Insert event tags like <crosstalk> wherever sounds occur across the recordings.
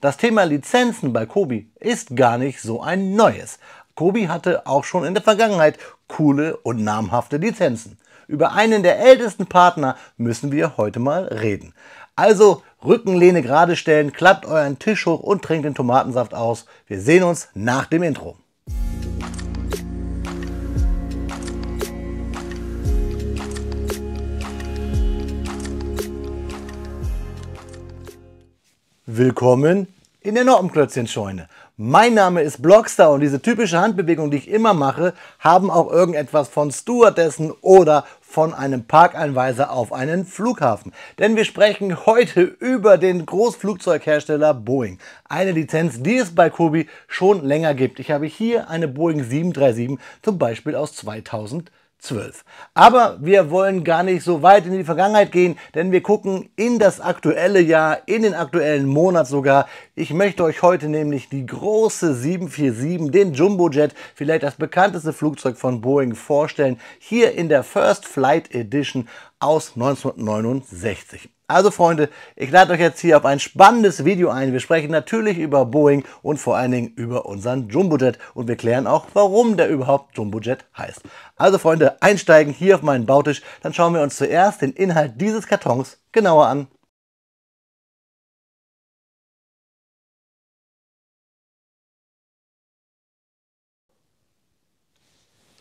Das Thema Lizenzen bei Kobi ist gar nicht so ein neues. Kobi hatte auch schon in der Vergangenheit coole und namhafte Lizenzen. Über einen der ältesten Partner müssen wir heute mal reden. Also Rückenlehne gerade stellen, klappt euren Tisch hoch und trinkt den Tomatensaft aus. Wir sehen uns nach dem Intro. Willkommen in der Noppenklötzchenscheune. Mein Name ist Blockstar und diese typische Handbewegung, die ich immer mache, haben auch irgendetwas von Stewardessen oder von einem Parkeinweiser auf einen Flughafen. Denn wir sprechen heute über den Großflugzeughersteller Boeing. Eine Lizenz, die es bei Kobi schon länger gibt. Ich habe hier eine Boeing 737 zum Beispiel aus 2000 12. Aber wir wollen gar nicht so weit in die Vergangenheit gehen, denn wir gucken in das aktuelle Jahr, in den aktuellen Monat sogar. Ich möchte euch heute nämlich die große 747, den Jumbojet, vielleicht das bekannteste Flugzeug von Boeing vorstellen, hier in der First Flight Edition aus 1969. Also Freunde, ich lade euch jetzt hier auf ein spannendes Video ein. Wir sprechen natürlich über Boeing und vor allen Dingen über unseren Jumbojet und wir klären auch, warum der überhaupt Jumbojet heißt. Also Freunde, einsteigen hier auf meinen Bautisch, dann schauen wir uns zuerst den Inhalt dieses Kartons genauer an.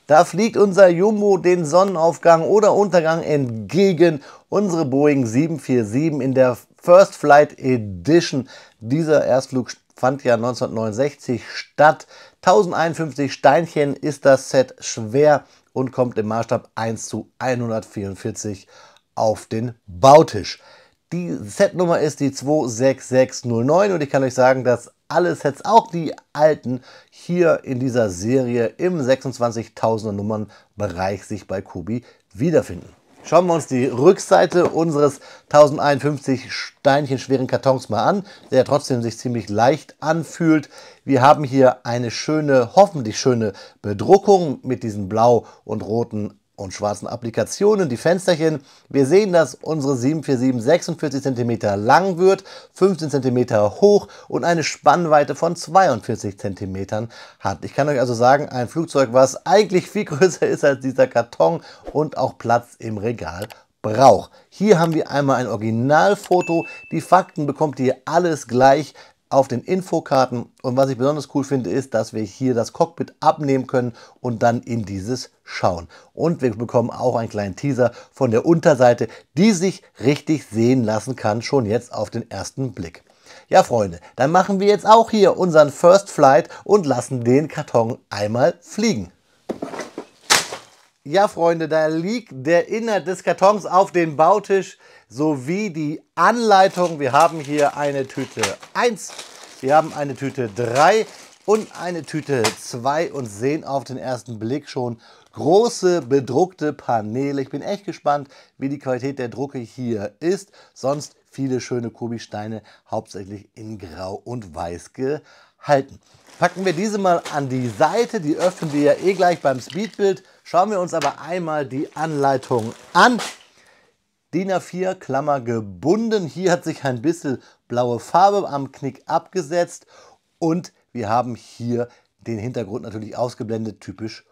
Da fliegt unser Jumbo den Sonnenaufgang oder Untergang entgegen. Unsere Boeing 747 in der First Flight Edition. Dieser Erstflug fand ja 1969 statt. 1051 Steinchen ist das Set schwer und kommt im Maßstab 1 zu 144 auf den Bautisch. Die Setnummer ist die 26609 und ich kann euch sagen, dass alle Sets, auch die alten, hier in dieser Serie im 26.000er Nummern Bereich sich bei Kubi wiederfinden. Schauen wir uns die Rückseite unseres 1051 Steinchen schweren Kartons mal an, der trotzdem sich ziemlich leicht anfühlt. Wir haben hier eine schöne, hoffentlich schöne Bedruckung mit diesen blau und roten und schwarzen Applikationen, die Fensterchen. Wir sehen, dass unsere 747 46 cm lang wird, 15 cm hoch und eine Spannweite von 42 cm hat. Ich kann euch also sagen, ein Flugzeug, was eigentlich viel <laughs> größer ist als dieser Karton und auch Platz im Regal braucht. Hier haben wir einmal ein Originalfoto. Die Fakten bekommt ihr alles gleich auf den Infokarten. Und was ich besonders cool finde, ist, dass wir hier das Cockpit abnehmen können und dann in dieses schauen. Und wir bekommen auch einen kleinen Teaser von der Unterseite, die sich richtig sehen lassen kann, schon jetzt auf den ersten Blick. Ja, Freunde, dann machen wir jetzt auch hier unseren First Flight und lassen den Karton einmal fliegen. Ja, Freunde, da liegt der Inhalt des Kartons auf dem Bautisch sowie die Anleitung. Wir haben hier eine Tüte 1, wir haben eine Tüte 3 und eine Tüte 2 und sehen auf den ersten Blick schon große bedruckte Paneele. Ich bin echt gespannt, wie die Qualität der Drucke hier ist. Sonst viele schöne Kubisteine, hauptsächlich in Grau und Weiß gehalten. Packen wir diese mal an die Seite, die öffnen wir ja eh gleich beim Speedbild. Schauen wir uns aber einmal die Anleitung an. DIN A4 Klammer gebunden. Hier hat sich ein bisschen blaue Farbe am Knick abgesetzt und wir haben hier den Hintergrund natürlich ausgeblendet, typisch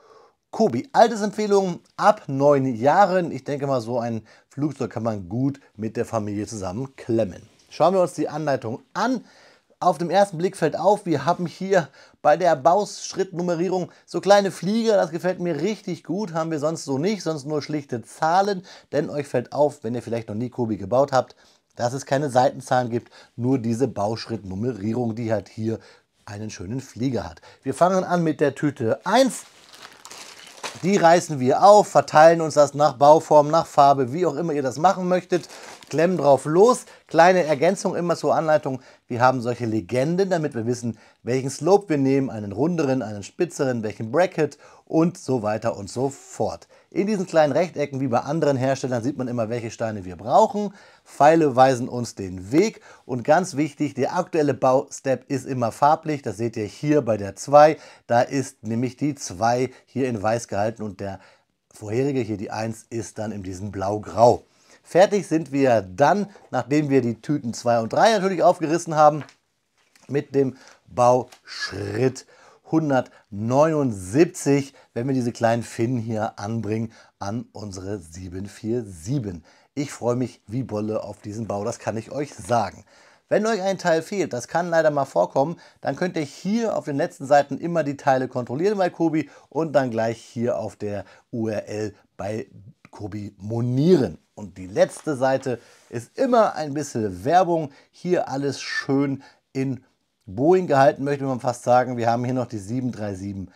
Kobi. Altersempfehlungen ab neun Jahren. Ich denke mal, so ein Flugzeug kann man gut mit der Familie zusammen klemmen. Schauen wir uns die Anleitung an auf dem ersten Blick fällt auf, wir haben hier bei der Bauschrittnummerierung so kleine Flieger. Das gefällt mir richtig gut. Haben wir sonst so nicht, sonst nur schlichte Zahlen. Denn euch fällt auf, wenn ihr vielleicht noch nie Kobi gebaut habt, dass es keine Seitenzahlen gibt, nur diese Bauschrittnummerierung, die halt hier einen schönen Flieger hat. Wir fangen an mit der Tüte 1. Die reißen wir auf, verteilen uns das nach Bauform, nach Farbe, wie auch immer ihr das machen möchtet klemmen drauf los. Kleine Ergänzung immer zur Anleitung. Wir haben solche Legenden, damit wir wissen, welchen Slope wir nehmen, einen runderen, einen spitzeren, welchen Bracket und so weiter und so fort. In diesen kleinen Rechtecken, wie bei anderen Herstellern, sieht man immer, welche Steine wir brauchen. Pfeile weisen uns den Weg und ganz wichtig, der aktuelle Baustep ist immer farblich. Das seht ihr hier bei der 2. Da ist nämlich die 2 hier in weiß gehalten und der vorherige, hier die 1, ist dann in diesem blau-grau. Fertig sind wir dann, nachdem wir die Tüten 2 und 3 natürlich aufgerissen haben. mit dem Bauschritt 179, wenn wir diese kleinen Finnen hier anbringen an unsere 747. Ich freue mich wie Bolle auf diesen Bau, das kann ich euch sagen. Wenn euch ein Teil fehlt, das kann leider mal vorkommen, dann könnt ihr hier auf den letzten Seiten immer die Teile kontrollieren bei Kobi und dann gleich hier auf der URL bei monieren. Und die letzte Seite ist immer ein bisschen Werbung. Hier alles schön in Boeing gehalten, möchte man fast sagen. Wir haben hier noch die 737-8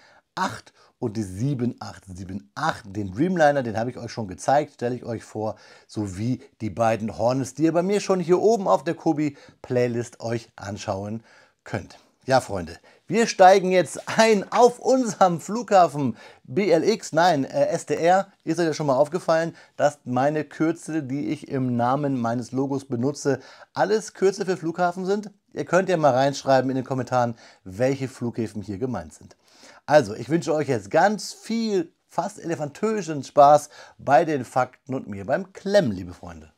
und die 7878, den Dreamliner, den habe ich euch schon gezeigt, stelle ich euch vor, sowie die beiden Hornets, die ihr bei mir schon hier oben auf der Kobi-Playlist euch anschauen könnt. Ja, Freunde, wir steigen jetzt ein auf unserem Flughafen BLX, nein, äh, SDR. Ist euch ja schon mal aufgefallen, dass meine Kürzel, die ich im Namen meines Logos benutze, alles Kürzel für Flughafen sind? Ihr könnt ja mal reinschreiben in den Kommentaren, welche Flughäfen hier gemeint sind. Also, ich wünsche euch jetzt ganz viel, fast elefantösen Spaß bei den Fakten und mir beim Klemmen, liebe Freunde.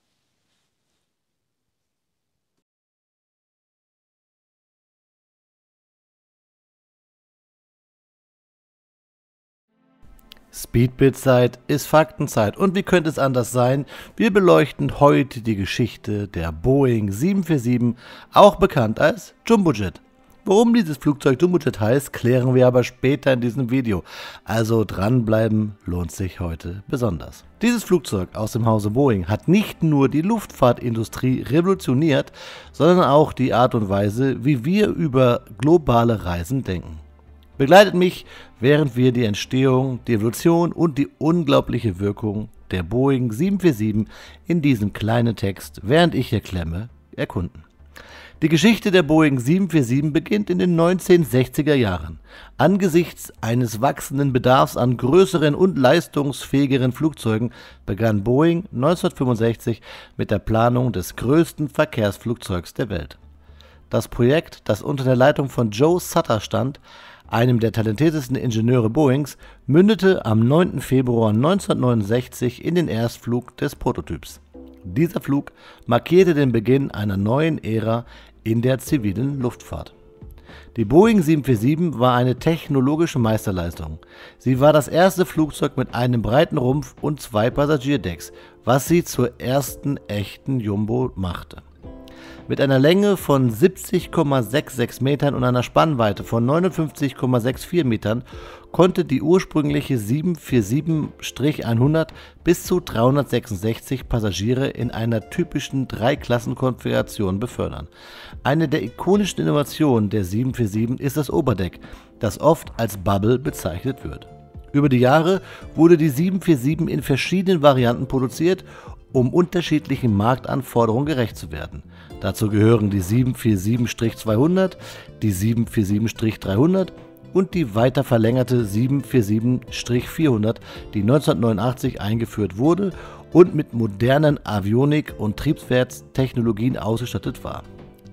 Speedbit-Zeit ist Faktenzeit und wie könnte es anders sein? Wir beleuchten heute die Geschichte der Boeing 747, auch bekannt als Jumbojet. Warum dieses Flugzeug Jumbojet heißt, klären wir aber später in diesem Video. Also dranbleiben lohnt sich heute besonders. Dieses Flugzeug aus dem Hause Boeing hat nicht nur die Luftfahrtindustrie revolutioniert, sondern auch die Art und Weise, wie wir über globale Reisen denken. Begleitet mich, während wir die Entstehung, die Evolution und die unglaubliche Wirkung der Boeing 747 in diesem kleinen Text, während ich hier klemme, erkunden. Die Geschichte der Boeing 747 beginnt in den 1960er Jahren. Angesichts eines wachsenden Bedarfs an größeren und leistungsfähigeren Flugzeugen begann Boeing 1965 mit der Planung des größten Verkehrsflugzeugs der Welt. Das Projekt, das unter der Leitung von Joe Sutter stand, einem der talentiertesten Ingenieure Boeings, mündete am 9. Februar 1969 in den Erstflug des Prototyps. Dieser Flug markierte den Beginn einer neuen Ära in der zivilen Luftfahrt. Die Boeing 747 war eine technologische Meisterleistung. Sie war das erste Flugzeug mit einem breiten Rumpf und zwei Passagierdecks, was sie zur ersten echten Jumbo machte. Mit einer Länge von 70,66 Metern und einer Spannweite von 59,64 Metern konnte die ursprüngliche 747-100 bis zu 366 Passagiere in einer typischen Dreiklassenkonfiguration befördern. Eine der ikonischen Innovationen der 747 ist das Oberdeck, das oft als Bubble bezeichnet wird. Über die Jahre wurde die 747 in verschiedenen Varianten produziert, um unterschiedlichen Marktanforderungen gerecht zu werden. Dazu gehören die 747-200, die 747-300 und die weiter verlängerte 747-400, die 1989 eingeführt wurde und mit modernen Avionik- und Triebwerkstechnologien ausgestattet war.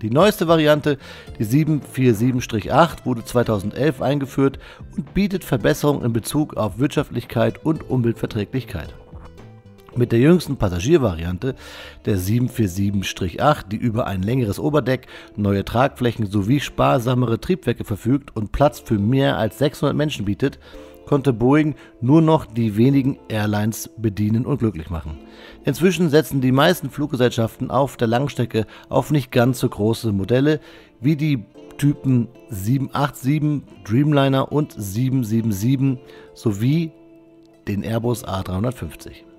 Die neueste Variante, die 747-8, wurde 2011 eingeführt und bietet Verbesserungen in Bezug auf Wirtschaftlichkeit und Umweltverträglichkeit. Mit der jüngsten Passagiervariante, der 747-8, die über ein längeres Oberdeck, neue Tragflächen sowie sparsamere Triebwerke verfügt und Platz für mehr als 600 Menschen bietet, konnte Boeing nur noch die wenigen Airlines bedienen und glücklich machen. Inzwischen setzen die meisten Fluggesellschaften auf der Langstrecke auf nicht ganz so große Modelle wie die Typen 787, Dreamliner und 777 sowie den Airbus A350.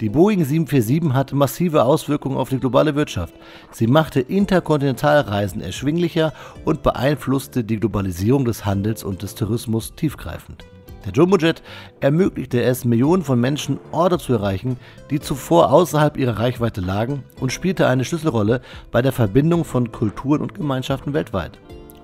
Die Boeing 747 hatte massive Auswirkungen auf die globale Wirtschaft. Sie machte Interkontinentalreisen erschwinglicher und beeinflusste die Globalisierung des Handels und des Tourismus tiefgreifend. Der Jumbojet ermöglichte es Millionen von Menschen, Orte zu erreichen, die zuvor außerhalb ihrer Reichweite lagen und spielte eine Schlüsselrolle bei der Verbindung von Kulturen und Gemeinschaften weltweit.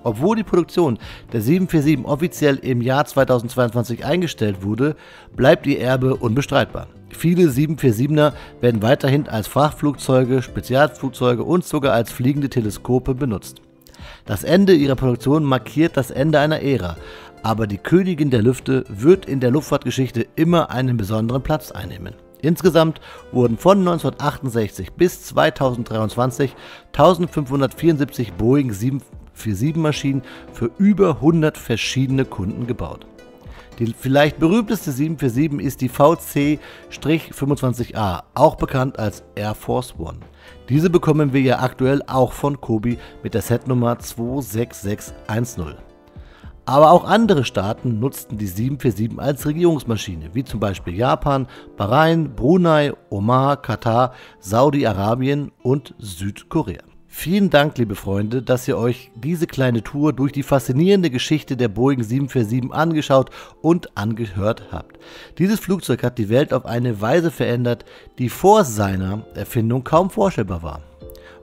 Obwohl die Produktion der 747 offiziell im Jahr 2022 eingestellt wurde, bleibt ihr Erbe unbestreitbar. Viele 747er werden weiterhin als Frachtflugzeuge, Spezialflugzeuge und sogar als fliegende Teleskope benutzt. Das Ende ihrer Produktion markiert das Ende einer Ära, aber die Königin der Lüfte wird in der Luftfahrtgeschichte immer einen besonderen Platz einnehmen. Insgesamt wurden von 1968 bis 2023 1574 Boeing 7 747-Maschinen für über 100 verschiedene Kunden gebaut. Die vielleicht berühmteste 747 ist die VC-25A, auch bekannt als Air Force One. Diese bekommen wir ja aktuell auch von Kobi mit der Setnummer 26610. Aber auch andere Staaten nutzten die 747 als Regierungsmaschine, wie zum Beispiel Japan, Bahrain, Brunei, Oman, Katar, Saudi-Arabien und Südkorea. Vielen Dank, liebe Freunde, dass ihr euch diese kleine Tour durch die faszinierende Geschichte der Boeing 747 angeschaut und angehört habt. Dieses Flugzeug hat die Welt auf eine Weise verändert, die vor seiner Erfindung kaum vorstellbar war.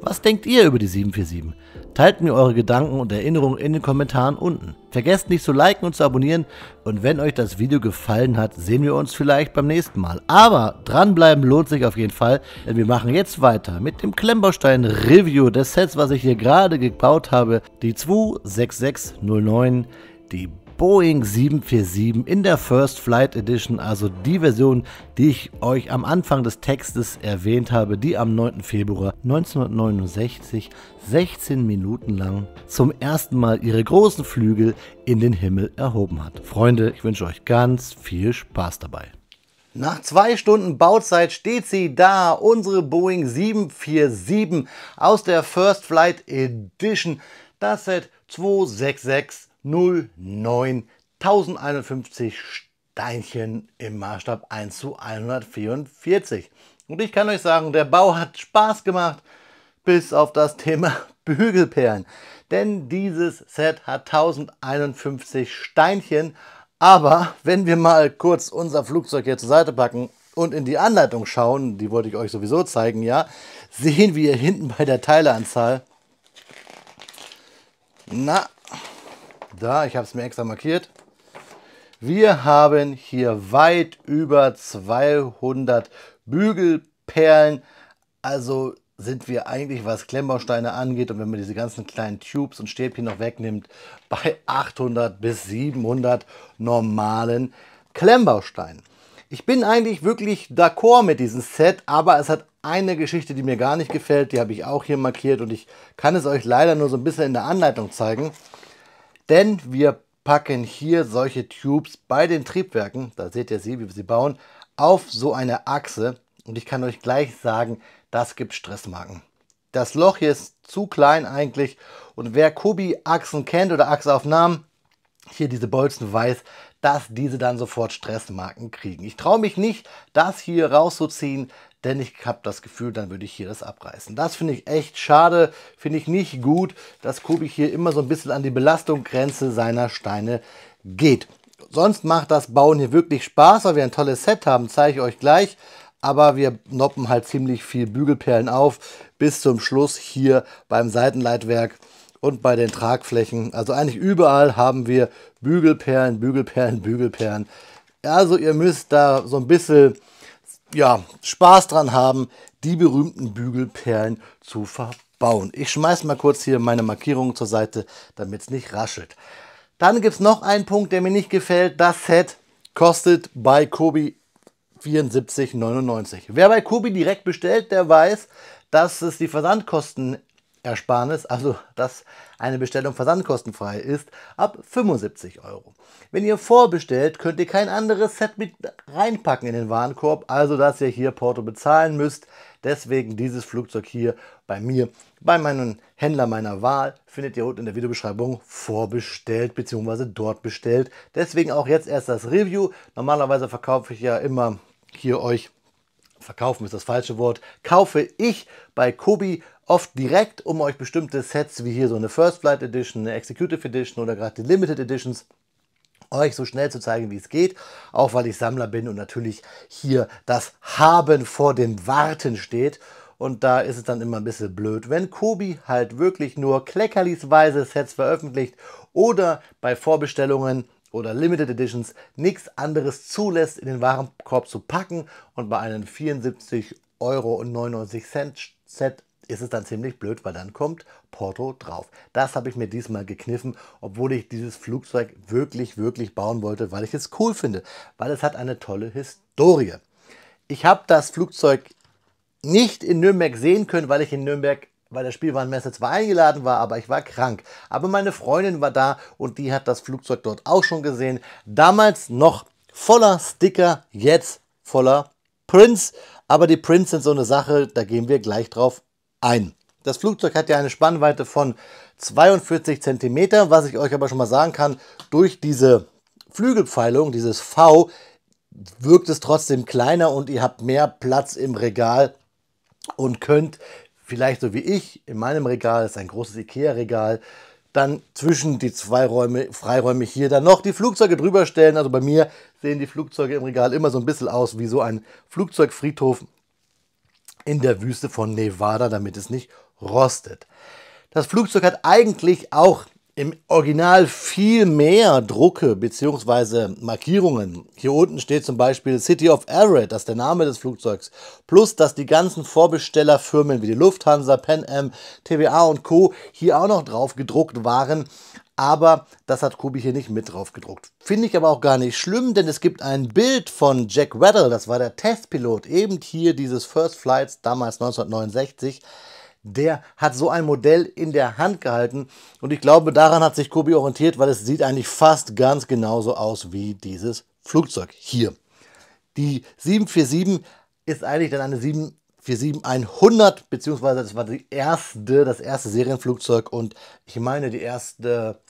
Was denkt ihr über die 747? Teilt mir eure Gedanken und Erinnerungen in den Kommentaren unten. Vergesst nicht zu liken und zu abonnieren und wenn euch das Video gefallen hat, sehen wir uns vielleicht beim nächsten Mal. Aber dranbleiben lohnt sich auf jeden Fall, denn wir machen jetzt weiter mit dem Klemmbaustein Review des Sets, was ich hier gerade gebaut habe, die 26609, die Boeing 747 in der First Flight Edition, also die Version, die ich euch am Anfang des Textes erwähnt habe, die am 9. Februar 1969 16 Minuten lang zum ersten Mal ihre großen Flügel in den Himmel erhoben hat. Freunde, ich wünsche euch ganz viel Spaß dabei. Nach zwei Stunden Bauzeit steht sie da, unsere Boeing 747 aus der First Flight Edition, das Set 266 09 1051 Steinchen im Maßstab 1 zu 144. Und ich kann euch sagen, der Bau hat Spaß gemacht, bis auf das Thema <laughs> Bügelperlen. Denn dieses Set hat 1051 Steinchen. Aber wenn wir mal kurz unser Flugzeug hier zur Seite packen und in die Anleitung schauen, die wollte ich euch sowieso zeigen, ja, sehen wir hinten bei der Teileanzahl, na, da, ich habe es mir extra markiert. Wir haben hier weit über 200 Bügelperlen. Also sind wir eigentlich, was Klemmbausteine angeht und wenn man diese ganzen kleinen Tubes und Stäbchen noch wegnimmt, bei 800 bis 700 normalen Klemmbausteinen. Ich bin eigentlich wirklich d'accord mit diesem Set, aber es hat eine Geschichte, die mir gar nicht gefällt. Die habe ich auch hier markiert und ich kann es euch leider nur so ein bisschen in der Anleitung zeigen. Denn wir packen hier solche Tubes bei den Triebwerken, da seht ihr sie, wie wir sie bauen, auf so eine Achse. Und ich kann euch gleich sagen, das gibt Stressmarken. Das Loch hier ist zu klein eigentlich. Und wer Kubi-Achsen kennt oder Achsaufnahmen, hier diese Bolzen weiß, dass diese dann sofort Stressmarken kriegen. Ich traue mich nicht, das hier rauszuziehen, denn ich habe das Gefühl, dann würde ich hier das abreißen. Das finde ich echt schade, finde ich nicht gut, dass Kubik hier immer so ein bisschen an die Belastungsgrenze seiner Steine geht. Sonst macht das Bauen hier wirklich Spaß, weil wir ein tolles Set haben, zeige ich euch gleich. Aber wir noppen halt ziemlich viel Bügelperlen auf, bis zum Schluss hier beim Seitenleitwerk und bei den Tragflächen. Also eigentlich überall haben wir Bügelperlen, Bügelperlen, Bügelperlen. Also ihr müsst da so ein bisschen ja, Spaß dran haben, die berühmten Bügelperlen zu verbauen. Ich schmeiße mal kurz hier meine Markierungen zur Seite, damit es nicht raschelt. Dann gibt es noch einen Punkt, der mir nicht gefällt. Das Set kostet bei Kobi 74,99. Wer bei Kobi direkt bestellt, der weiß, dass es die Versandkosten Ersparnis, also dass eine Bestellung versandkostenfrei ist, ab 75 Euro. Wenn ihr vorbestellt, könnt ihr kein anderes Set mit reinpacken in den Warenkorb, also dass ihr hier Porto bezahlen müsst. Deswegen dieses Flugzeug hier bei mir, bei meinem Händler meiner Wahl, findet ihr unten in der Videobeschreibung vorbestellt bzw. dort bestellt. Deswegen auch jetzt erst das Review. Normalerweise verkaufe ich ja immer hier euch verkaufen ist das falsche Wort, kaufe ich bei Kobi oft direkt, um euch bestimmte Sets wie hier so eine First Flight Edition, eine Executive Edition oder gerade die Limited Editions euch so schnell zu zeigen, wie es geht, auch weil ich Sammler bin und natürlich hier das Haben vor dem Warten steht. Und da ist es dann immer ein bisschen blöd, wenn Kobi halt wirklich nur kleckerlisweise Sets veröffentlicht oder bei Vorbestellungen oder Limited Editions nichts anderes zulässt, in den Warenkorb zu packen. Und bei einem 74,99 Euro Set ist es dann ziemlich blöd, weil dann kommt Porto drauf. Das habe ich mir diesmal gekniffen, obwohl ich dieses Flugzeug wirklich, wirklich bauen wollte, weil ich es cool finde, weil es hat eine tolle Historie. Ich habe das Flugzeug nicht in Nürnberg sehen können, weil ich in Nürnberg bei der Spielwarenmesse zwar eingeladen war, aber ich war krank. Aber meine Freundin war da und die hat das Flugzeug dort auch schon gesehen. Damals noch voller Sticker, jetzt voller Prints. Aber die Prints sind so eine Sache, da gehen wir gleich drauf ein. Das Flugzeug hat ja eine Spannweite von 42 cm, was ich euch aber schon mal sagen kann, durch diese Flügelpfeilung, dieses V, wirkt es trotzdem kleiner und ihr habt mehr Platz im Regal und könnt vielleicht so wie ich in meinem Regal, ist ein großes Ikea-Regal, dann zwischen die zwei Räume, Freiräume hier dann noch die Flugzeuge drüber stellen. Also bei mir sehen die Flugzeuge im Regal immer so ein bisschen aus wie so ein Flugzeugfriedhof in der Wüste von Nevada, damit es nicht rostet. Das Flugzeug hat eigentlich auch im Original viel mehr Drucke bzw. Markierungen. Hier unten steht zum Beispiel City of Everett, das ist der Name des Flugzeugs. Plus, dass die ganzen Vorbestellerfirmen wie die Lufthansa, Pan Am, TVA und Co. hier auch noch drauf gedruckt waren. Aber das hat Kubi hier nicht mit drauf gedruckt. Finde ich aber auch gar nicht schlimm, denn es gibt ein Bild von Jack Weddell, das war der Testpilot, eben hier dieses First Flights, damals 1969 der hat so ein Modell in der Hand gehalten und ich glaube, daran hat sich Kobi orientiert, weil es sieht eigentlich fast ganz genauso aus wie dieses Flugzeug hier. Die 747 ist eigentlich dann eine 747-100, beziehungsweise das war die erste, das erste Serienflugzeug und ich meine die erste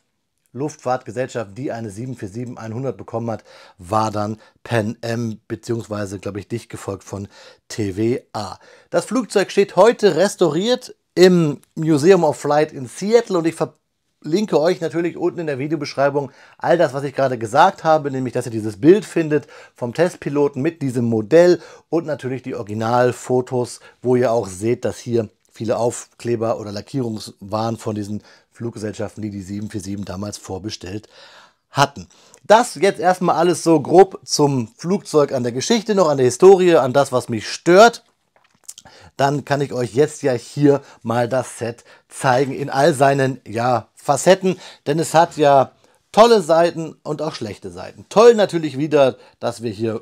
Luftfahrtgesellschaft, die eine 747-100 bekommen hat, war dann Pan Am, beziehungsweise, glaube ich, dicht gefolgt von TVA. Das Flugzeug steht heute restauriert im Museum of Flight in Seattle und ich verlinke euch natürlich unten in der Videobeschreibung all das, was ich gerade gesagt habe, nämlich, dass ihr dieses Bild findet vom Testpiloten mit diesem Modell und natürlich die Originalfotos, wo ihr auch seht, dass hier viele Aufkleber oder Lackierungswaren von diesen Fluggesellschaften, die die 747 damals vorbestellt hatten. Das jetzt erstmal alles so grob zum Flugzeug an der Geschichte, noch an der Historie, an das, was mich stört. Dann kann ich euch jetzt ja hier mal das Set zeigen in all seinen ja, Facetten, denn es hat ja tolle Seiten und auch schlechte Seiten. Toll natürlich wieder, dass wir hier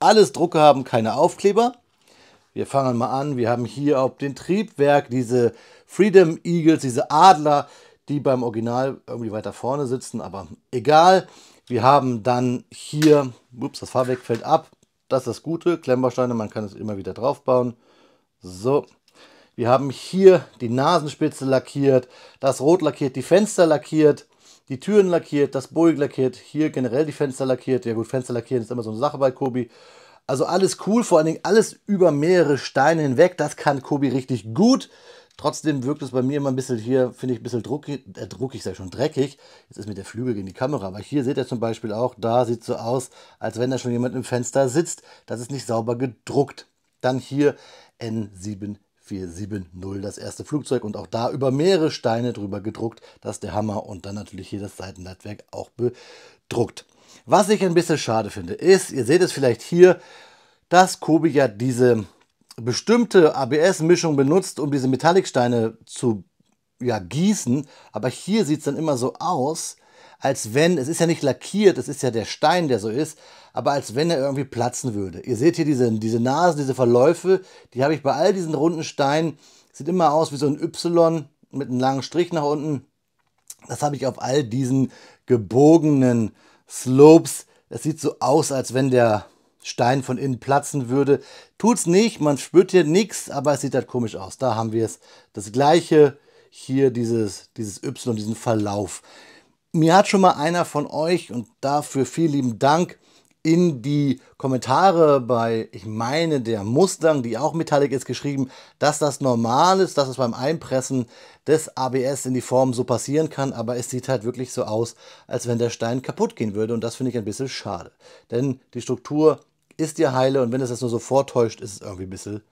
alles Drucke haben, keine Aufkleber. Wir fangen mal an. Wir haben hier auf dem Triebwerk diese Freedom Eagles, diese Adler, die beim Original irgendwie weiter vorne sitzen, aber egal. Wir haben dann hier, ups, das Fahrwerk fällt ab. Das ist das Gute, Klemmbausteine, man kann es immer wieder draufbauen. So, wir haben hier die Nasenspitze lackiert, das Rot lackiert, die Fenster lackiert, die Türen lackiert, das Boeing lackiert, hier generell die Fenster lackiert. Ja gut, Fenster lackieren ist immer so eine Sache bei Kobi. Also alles cool, vor allen Dingen alles über mehrere Steine hinweg. Das kann Kobi richtig gut. Trotzdem wirkt es bei mir immer ein bisschen hier, finde ich, ein bisschen druckig, äh, druckig, sei schon dreckig. Jetzt ist mit der Flügel gegen die Kamera. Aber hier seht ihr zum Beispiel auch, da sieht es so aus, als wenn da schon jemand im Fenster sitzt. Das ist nicht sauber gedruckt. Dann hier N7470, das erste Flugzeug. Und auch da über mehrere Steine drüber gedruckt. Das ist der Hammer. Und dann natürlich hier das Seitenleitwerk auch bedruckt. Was ich ein bisschen schade finde, ist, ihr seht es vielleicht hier, dass Kobi ja diese bestimmte ABS-Mischung benutzt, um diese Metallicsteine zu ja, gießen. Aber hier sieht es dann immer so aus, als wenn, es ist ja nicht lackiert, es ist ja der Stein, der so ist, aber als wenn er irgendwie platzen würde. Ihr seht hier diese, diese Nasen, diese Verläufe, die habe ich bei all diesen runden Steinen, sieht immer aus wie so ein Y mit einem langen Strich nach unten. Das habe ich auf all diesen gebogenen Slopes. Es sieht so aus, als wenn der Stein von innen platzen würde. Tut's nicht, man spürt hier nichts, aber es sieht halt komisch aus. Da haben wir es. Das gleiche hier, dieses, dieses Y, diesen Verlauf. Mir hat schon mal einer von euch, und dafür vielen lieben Dank, in die Kommentare bei, ich meine, der Mustang, die auch Metallic ist, geschrieben, dass das normal ist, dass es beim Einpressen des ABS in die Form so passieren kann, aber es sieht halt wirklich so aus, als wenn der Stein kaputt gehen würde und das finde ich ein bisschen schade. Denn die Struktur ist ja heile und wenn es das nur so vortäuscht, ist es irgendwie ein bisschen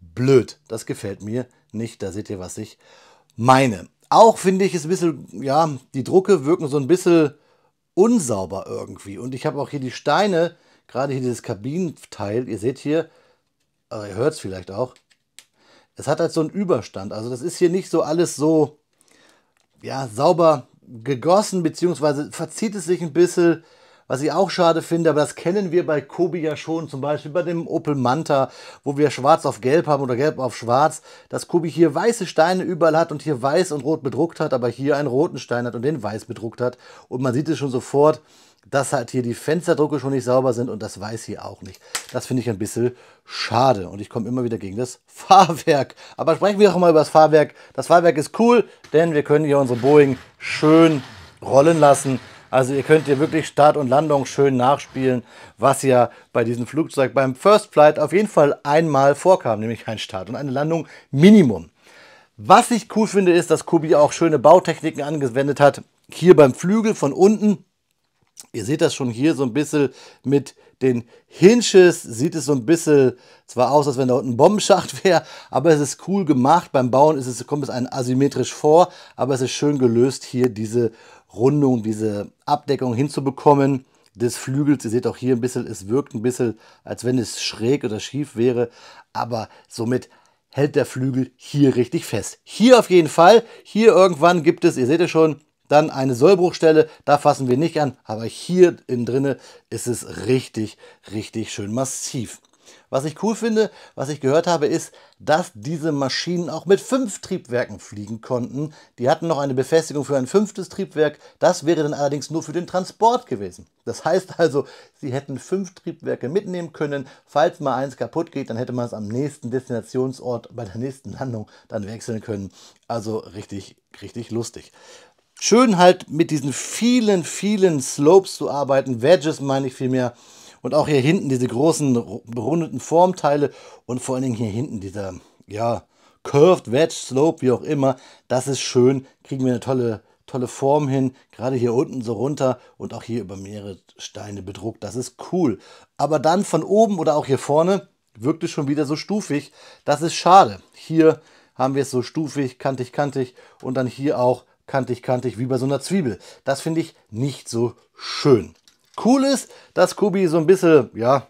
blöd. Das gefällt mir nicht, da seht ihr, was ich meine. Auch finde ich es ein bisschen, ja, die Drucke wirken so ein bisschen unsauber irgendwie. Und ich habe auch hier die Steine, gerade hier dieses Kabinenteil, ihr seht hier, ihr hört es vielleicht auch, es hat halt so einen Überstand. Also das ist hier nicht so alles so, ja, sauber gegossen, beziehungsweise verzieht es sich ein bisschen. Was ich auch schade finde, aber das kennen wir bei Kobi ja schon, zum Beispiel bei dem Opel Manta, wo wir schwarz auf gelb haben oder gelb auf schwarz, dass Kobi hier weiße Steine überall hat und hier weiß und rot bedruckt hat, aber hier einen roten Stein hat und den weiß bedruckt hat. Und man sieht es schon sofort, dass halt hier die Fensterdrucke schon nicht sauber sind und das weiß hier auch nicht. Das finde ich ein bisschen schade und ich komme immer wieder gegen das <laughs> Fahrwerk. Aber sprechen wir auch mal über das Fahrwerk. Das Fahrwerk ist cool, denn wir können hier unsere Boeing schön rollen lassen. Also ihr könnt hier wirklich Start und Landung schön nachspielen, was ja bei diesem Flugzeug beim First Flight auf jeden Fall einmal vorkam, nämlich ein Start und eine Landung Minimum. Was ich cool finde, ist, dass Kubi auch schöne Bautechniken angewendet hat. Hier beim Flügel von unten. Ihr seht das schon hier so ein bisschen mit den Hinges. Sieht es so ein bisschen zwar aus, als wenn da unten ein Bombenschacht <laughs> wäre, aber es ist cool gemacht. Beim Bauen ist es, kommt es ein asymmetrisch vor, aber es ist schön gelöst, hier diese Rundung, diese Abdeckung hinzubekommen des Flügels. Ihr seht auch hier ein bisschen, es wirkt ein bisschen, als wenn es schräg oder schief wäre, aber somit hält der Flügel hier richtig fest. Hier auf jeden Fall, hier irgendwann gibt es, ihr seht es schon, dann eine Sollbruchstelle, da fassen wir nicht an, aber hier innen drinne ist es richtig, richtig schön massiv. Was ich cool finde, was ich gehört habe, ist, dass diese Maschinen auch mit fünf Triebwerken fliegen konnten. Die hatten noch eine Befestigung für ein fünftes Triebwerk. Das wäre dann allerdings nur für den Transport gewesen. Das heißt also, sie hätten fünf Triebwerke mitnehmen können. Falls mal eins kaputt geht, dann hätte man es am nächsten Destinationsort bei der nächsten Landung dann wechseln können. Also richtig, richtig lustig. Schön halt mit diesen vielen, vielen Slopes zu arbeiten. Wedges meine ich vielmehr. Und auch hier hinten diese großen berundeten Formteile und vor allen Dingen hier hinten dieser, ja, Curved Wedge Slope, wie auch immer. Das ist schön. Kriegen wir eine tolle, tolle Form hin. Gerade hier unten so runter und auch hier über mehrere Steine bedruckt. Das ist cool. Aber dann von oben oder auch hier vorne wirkt es schon wieder so stufig. Das ist schade. Hier haben wir es so stufig, kantig, kantig und dann hier auch kantig, kantig, wie bei so einer Zwiebel. Das finde ich nicht so schön. Cool ist, dass Kubi so ein bisschen, ja,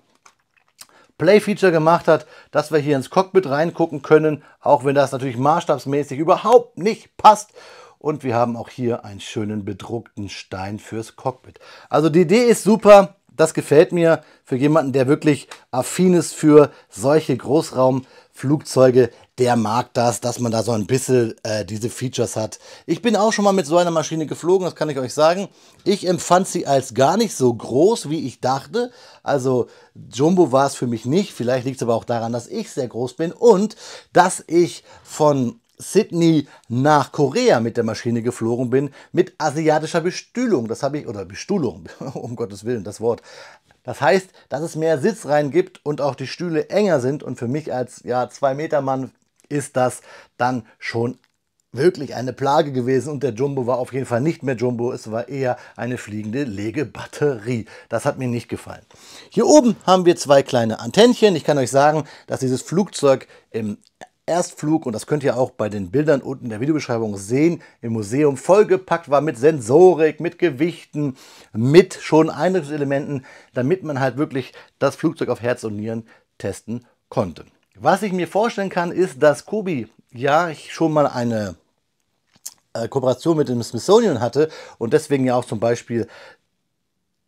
Play-Feature gemacht hat, dass wir hier ins Cockpit reingucken können, auch wenn das natürlich maßstabsmäßig überhaupt nicht passt. Und wir haben auch hier einen schönen bedruckten Stein fürs Cockpit. Also die Idee ist super, das gefällt mir für jemanden, der wirklich affin ist für solche Großraumflugzeuge der mag das, dass man da so ein bisschen äh, diese Features hat. Ich bin auch schon mal mit so einer Maschine geflogen, das kann ich euch sagen. Ich empfand sie als gar nicht so groß, wie ich dachte. Also Jumbo war es für mich nicht. Vielleicht liegt es aber auch daran, dass ich sehr groß bin und dass ich von Sydney nach Korea mit der Maschine geflogen bin, mit asiatischer Bestühlung. Das habe ich, oder Bestuhlung, <laughs> um Gottes Willen, das Wort. Das heißt, dass es mehr Sitz rein gibt und auch die Stühle enger sind. Und für mich als ja, 2-Meter-Mann ist das dann schon wirklich eine Plage gewesen und der Jumbo war auf jeden Fall nicht mehr Jumbo, es war eher eine fliegende Legebatterie. Das hat mir nicht gefallen. Hier oben haben wir zwei kleine Antennchen. Ich kann euch sagen, dass dieses Flugzeug im Erstflug, und das könnt ihr auch bei den Bildern unten in der Videobeschreibung sehen, im Museum vollgepackt war mit Sensorik, mit Gewichten, mit schon Einrichtungselementen, damit man halt wirklich das Flugzeug auf Herz und Nieren testen konnte. Was ich mir vorstellen kann, ist, dass Kobi ja schon mal eine äh, Kooperation mit dem Smithsonian hatte und deswegen ja auch zum Beispiel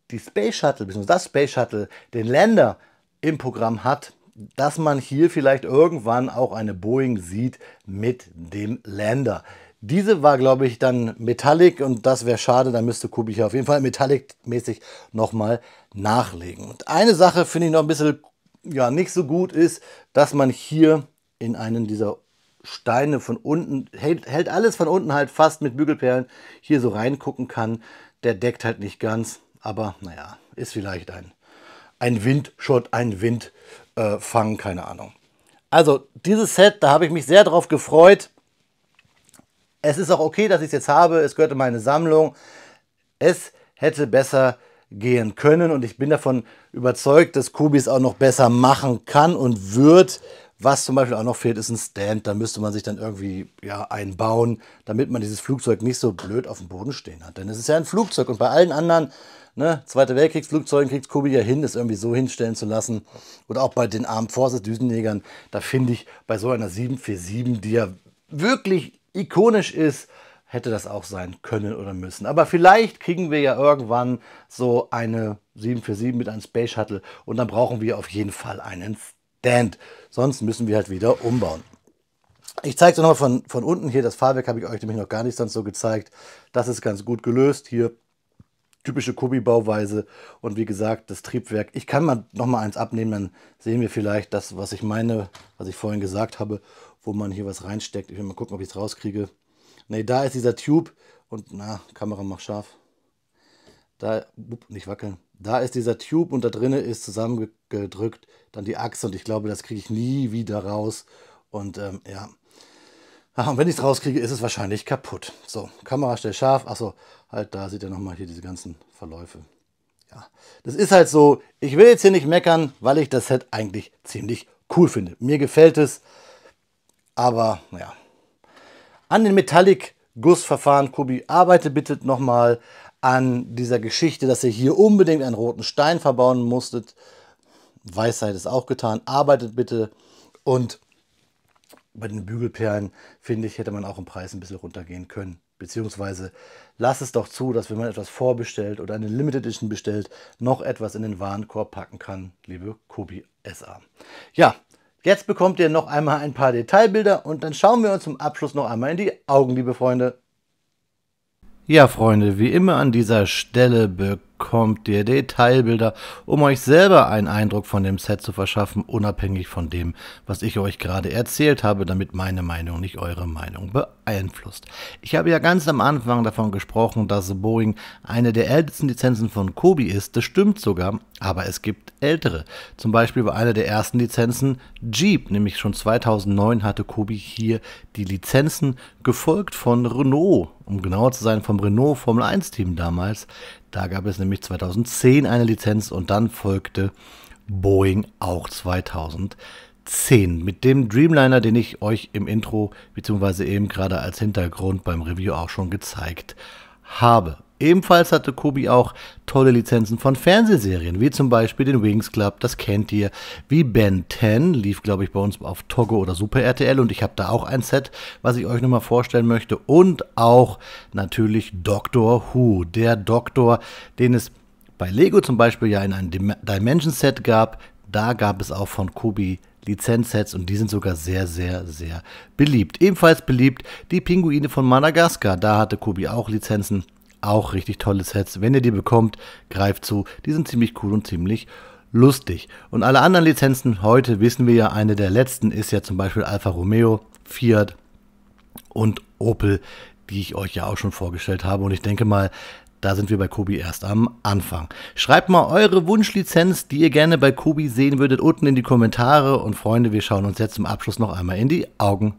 die Space Shuttle, bzw. das Space Shuttle, den Lander im Programm hat, dass man hier vielleicht irgendwann auch eine Boeing sieht mit dem Lander. Diese war, glaube ich, dann Metallic und das wäre schade, da müsste Kubi hier auf jeden Fall Metallic-mäßig nochmal nachlegen. Und eine Sache finde ich noch ein bisschen ja, nicht so gut ist, dass man hier in einen dieser Steine von unten, hält, hält alles von unten halt fast mit Bügelperlen, hier so reingucken kann. Der deckt halt nicht ganz, aber naja, ist vielleicht ein, ein Windshot, ein Windfang, äh, keine Ahnung. Also dieses Set, da habe ich mich sehr drauf gefreut. Es ist auch okay, dass ich es jetzt habe. Es gehört in meine Sammlung. Es hätte besser gehen können. Und ich bin davon überzeugt, dass Kubi es auch noch besser machen kann und wird. Was zum Beispiel auch noch fehlt, ist ein Stand. Da müsste man sich dann irgendwie ja, einbauen, damit man dieses Flugzeug nicht so blöd auf dem Boden stehen hat. Denn es ist ja ein Flugzeug und bei allen anderen ne, Zweite Weltkriegsflugzeugen kriegt Kubi ja hin, es irgendwie so hinstellen zu lassen. Oder auch bei den Armed Forces Düsenjägern, da finde ich bei so einer 747, die ja wirklich ikonisch ist, hätte das auch sein können oder müssen. Aber vielleicht kriegen wir ja irgendwann so eine 747 mit einem Space Shuttle und dann brauchen wir auf jeden Fall einen Stand. Sonst müssen wir halt wieder umbauen. Ich zeige es nochmal von, von unten hier. Das Fahrwerk habe ich euch nämlich noch gar nicht sonst so gezeigt. Das ist ganz gut gelöst. Hier typische Kubi-Bauweise. Und wie gesagt, das Triebwerk. Ich kann mal noch mal eins abnehmen, dann sehen wir vielleicht das, was ich meine, was ich vorhin gesagt habe, wo man hier was reinsteckt. Ich will mal gucken, ob ich es rauskriege. Ne, da ist dieser Tube und na, Kamera mach scharf. Da, nicht wackeln. Da ist dieser Tube und da drinnen ist zusammengedrückt dann die Achse und ich glaube, das kriege ich nie wieder raus. Und ähm, ja, Ach, und wenn ich es rauskriege, ist es wahrscheinlich kaputt. So, Kamera stellt scharf. Achso, halt da seht ihr nochmal hier diese ganzen Verläufe. Ja, das ist halt so. Ich will jetzt hier nicht meckern, weil ich das Set eigentlich ziemlich cool finde. Mir gefällt es. Aber, naja. An den Metallic-Gussverfahren, Kubi, arbeite bitte nochmal an dieser Geschichte, dass ihr hier unbedingt einen roten Stein verbauen musstet. Weisheit ist auch getan. Arbeitet bitte und bei den Bügelperlen, finde ich, hätte man auch im Preis ein bisschen runtergehen können. Beziehungsweise lass es doch zu, dass wenn man etwas vorbestellt oder eine Limited Edition bestellt, noch etwas in den Warenkorb packen kann, liebe Kobi SA. Ja, jetzt bekommt ihr noch einmal ein paar Detailbilder und dann schauen wir uns zum Abschluss noch einmal in die Augen, liebe Freunde. Ja, Freunde, wie immer an dieser Stelle bekommt ihr Detailbilder, um euch selber einen Eindruck von dem Set zu verschaffen, unabhängig von dem, was ich euch gerade erzählt habe, damit meine Meinung nicht eure Meinung beeinflusst. Ich habe ja ganz am Anfang davon gesprochen, dass Boeing eine der ältesten Lizenzen von Kobi ist. Das stimmt sogar, aber es gibt ältere. Zum Beispiel war eine der ersten Lizenzen Jeep, nämlich schon 2009 hatte Kobi hier die Lizenzen, gefolgt von Renault, um genauer zu sein, vom Renault Formel 1 Team damals. Da gab es nämlich 2010 eine Lizenz und dann folgte Boeing auch 2010 mit dem Dreamliner, den ich euch im Intro bzw. eben gerade als Hintergrund beim Review auch schon gezeigt habe. Ebenfalls hatte Kobi auch tolle Lizenzen von Fernsehserien, wie zum Beispiel den Wings Club, das kennt ihr, wie Ben 10, lief glaube ich bei uns auf Togo oder Super RTL und ich habe da auch ein Set, was ich euch nochmal vorstellen möchte und auch natürlich Doctor Who, der Doktor, den es bei Lego zum Beispiel ja in einem Dimension Set gab, da gab es auch von Kobi Lizenzsets und die sind sogar sehr, sehr, sehr beliebt. Ebenfalls beliebt die Pinguine von Madagaskar, da hatte Kobi auch Lizenzen auch richtig tolle Sets. Wenn ihr die bekommt, greift zu. Die sind ziemlich cool und ziemlich lustig. Und alle anderen Lizenzen heute wissen wir ja, eine der letzten ist ja zum Beispiel Alfa Romeo, Fiat und Opel, die ich euch ja auch schon vorgestellt habe. Und ich denke mal, da sind wir bei Kobi erst am Anfang. Schreibt mal eure Wunschlizenz, die ihr gerne bei Kobi sehen würdet, unten in die Kommentare. Und Freunde, wir schauen uns jetzt zum Abschluss noch einmal in die Augen.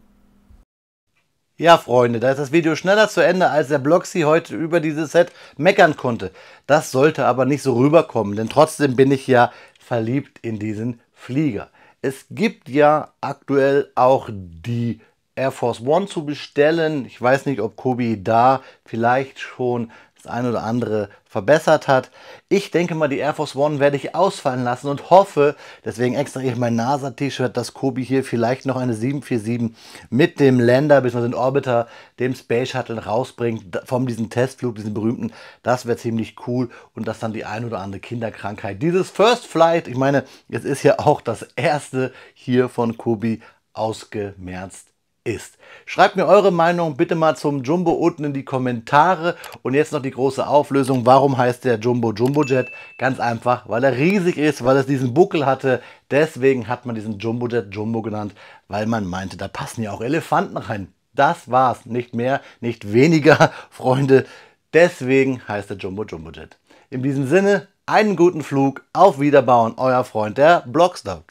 Ja, Freunde, da ist das Video schneller zu Ende, als der Bloxy heute über dieses Set meckern konnte. Das sollte aber nicht so rüberkommen, denn trotzdem bin ich ja verliebt in diesen Flieger. Es gibt ja aktuell auch die Air Force One zu bestellen. Ich weiß nicht, ob Kobi da vielleicht schon das eine oder andere verbessert hat. Ich denke mal, die Air Force One werde ich ausfallen lassen und hoffe, deswegen extra hier mein NASA-T-Shirt, dass Kobi hier vielleicht noch eine 747 mit dem Lander bzw. den Orbiter, dem Space Shuttle rausbringt, von diesem Testflug, diesen berühmten. Das wäre ziemlich cool und dass dann die ein oder andere Kinderkrankheit. Dieses First Flight, ich meine, es ist ja auch das erste hier von Kobi ausgemerzt ist. Schreibt mir eure Meinung bitte mal zum Jumbo unten in die Kommentare. Und jetzt noch die große Auflösung. Warum heißt der Jumbo Jumbo Jet? Ganz einfach, weil er riesig ist, weil es diesen Buckel hatte. Deswegen hat man diesen Jumbo Jet Jumbo genannt, weil man meinte, da passen ja auch Elefanten rein. Das war's. Nicht mehr, nicht weniger, <laughs> Freunde. Deswegen heißt der Jumbo Jumbo Jet. In diesem Sinne, einen guten Flug, auf Wiederbauen, euer Freund der Blockstar.